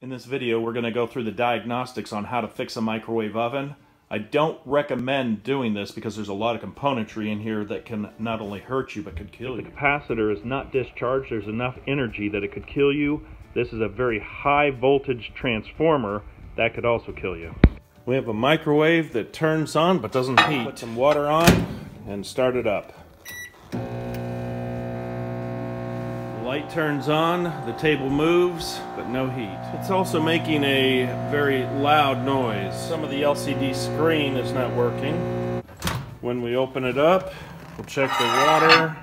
In this video, we're going to go through the diagnostics on how to fix a microwave oven. I don't recommend doing this because there's a lot of componentry in here that can not only hurt you but could kill you. The capacitor is not discharged, there's enough energy that it could kill you. This is a very high voltage transformer that could also kill you. We have a microwave that turns on but doesn't heat. Put some water on and start it up. Light turns on, the table moves, but no heat. It's also making a very loud noise. Some of the LCD screen is not working. When we open it up, we'll check the water,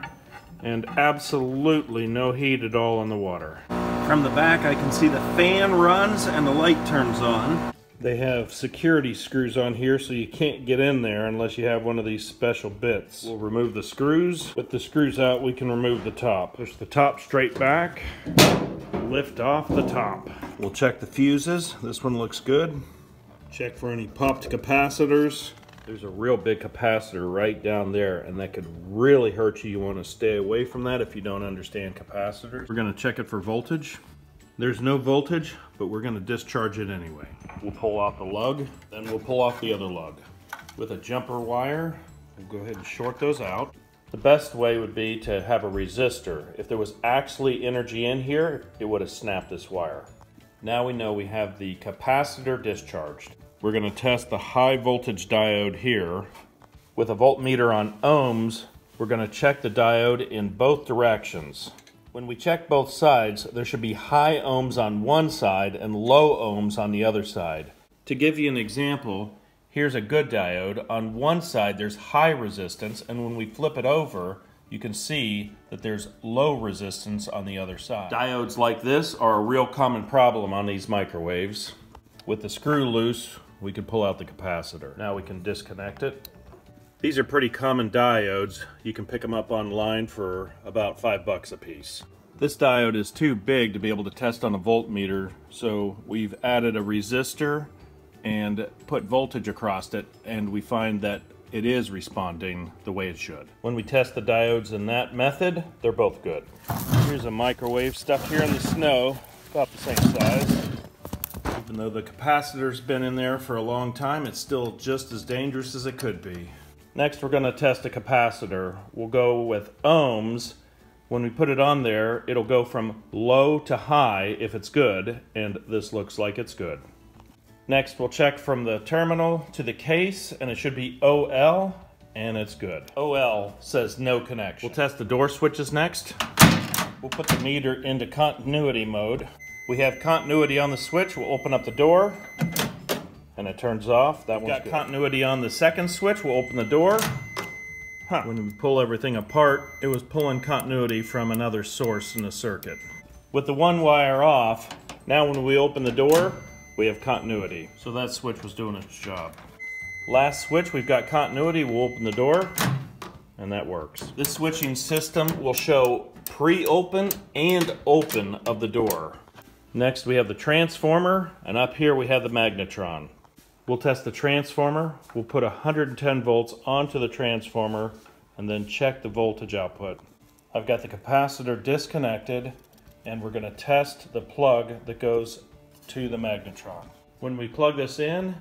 and absolutely no heat at all in the water. From the back, I can see the fan runs and the light turns on. They have security screws on here so you can't get in there unless you have one of these special bits. We'll remove the screws. With the screws out, we can remove the top. Push the top straight back, lift off the top. We'll check the fuses. This one looks good. Check for any popped capacitors. There's a real big capacitor right down there and that could really hurt you. You want to stay away from that if you don't understand capacitors. We're going to check it for voltage. There's no voltage, but we're gonna discharge it anyway. We'll pull off the lug, then we'll pull off the other lug. With a jumper wire, we'll go ahead and short those out. The best way would be to have a resistor. If there was actually energy in here, it would have snapped this wire. Now we know we have the capacitor discharged. We're gonna test the high voltage diode here. With a voltmeter on ohms, we're gonna check the diode in both directions. When we check both sides, there should be high ohms on one side and low ohms on the other side. To give you an example, here's a good diode. On one side, there's high resistance, and when we flip it over, you can see that there's low resistance on the other side. Diodes like this are a real common problem on these microwaves. With the screw loose, we can pull out the capacitor. Now we can disconnect it. These are pretty common diodes. You can pick them up online for about five bucks a piece. This diode is too big to be able to test on a voltmeter, so we've added a resistor and put voltage across it, and we find that it is responding the way it should. When we test the diodes in that method, they're both good. Here's a microwave stuck here in the snow, about the same size. Even though the capacitor's been in there for a long time, it's still just as dangerous as it could be. Next, we're going to test a capacitor. We'll go with ohms. When we put it on there, it'll go from low to high if it's good, and this looks like it's good. Next, we'll check from the terminal to the case, and it should be OL, and it's good. OL says no connection. We'll test the door switches next. We'll put the meter into continuity mode. We have continuity on the switch. We'll open up the door and it turns off. That one's got good. continuity on the second switch. We'll open the door. Huh. When we pull everything apart, it was pulling continuity from another source in the circuit. With the one wire off, now when we open the door, we have continuity. So that switch was doing its job. Last switch, we've got continuity. We'll open the door, and that works. This switching system will show pre-open and open of the door. Next, we have the transformer, and up here we have the magnetron. We'll test the transformer. We'll put 110 volts onto the transformer and then check the voltage output. I've got the capacitor disconnected and we're going to test the plug that goes to the magnetron. When we plug this in,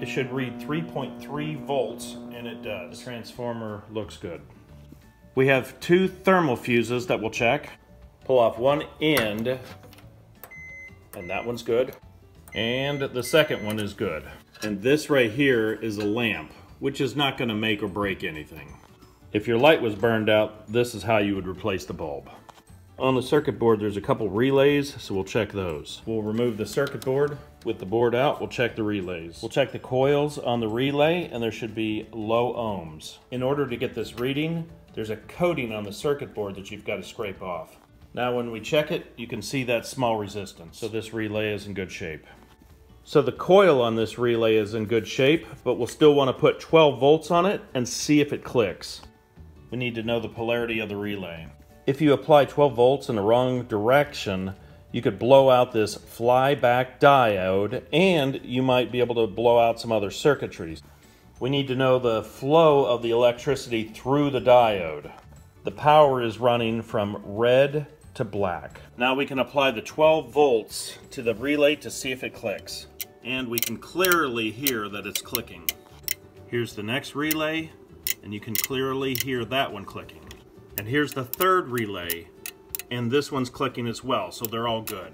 it should read 3.3 volts and it does. The transformer looks good. We have two thermal fuses that we'll check. Pull off one end and that one's good. And the second one is good. And this right here is a lamp, which is not gonna make or break anything. If your light was burned out, this is how you would replace the bulb. On the circuit board, there's a couple relays, so we'll check those. We'll remove the circuit board. With the board out, we'll check the relays. We'll check the coils on the relay, and there should be low ohms. In order to get this reading, there's a coating on the circuit board that you've got to scrape off. Now when we check it, you can see that small resistance, so this relay is in good shape. So the coil on this relay is in good shape, but we'll still want to put 12 volts on it and see if it clicks. We need to know the polarity of the relay. If you apply 12 volts in the wrong direction, you could blow out this flyback diode and you might be able to blow out some other circuitries. We need to know the flow of the electricity through the diode. The power is running from red to black. Now we can apply the 12 volts to the relay to see if it clicks. And we can clearly hear that it's clicking. Here's the next relay, and you can clearly hear that one clicking. And here's the third relay, and this one's clicking as well, so they're all good.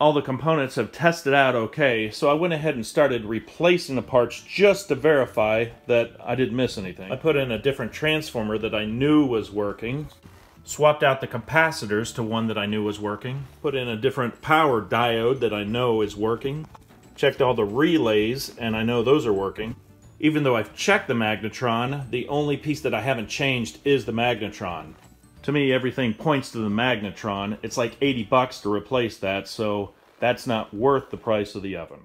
All the components have tested out okay, so I went ahead and started replacing the parts just to verify that I didn't miss anything. I put in a different transformer that I knew was working, swapped out the capacitors to one that I knew was working, put in a different power diode that I know is working, checked all the relays and I know those are working. Even though I've checked the magnetron, the only piece that I haven't changed is the magnetron to me, everything points to the magnetron. It's like 80 bucks to replace that, so that's not worth the price of the oven.